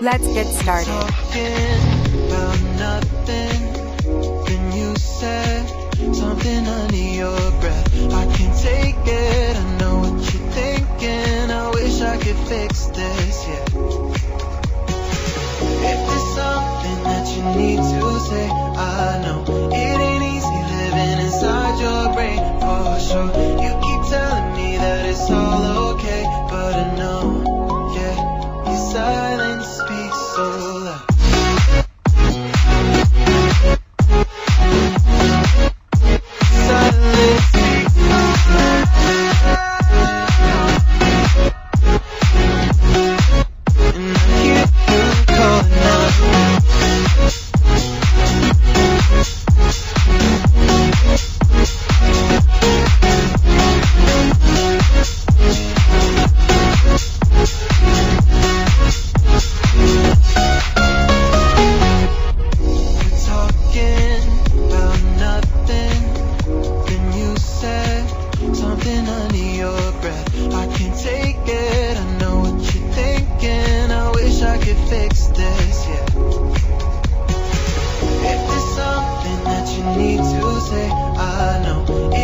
Let's get started. I can't take it. I know what you're thinking. I wish I could fix this, yeah. If there's something that you need to say, need to say I know.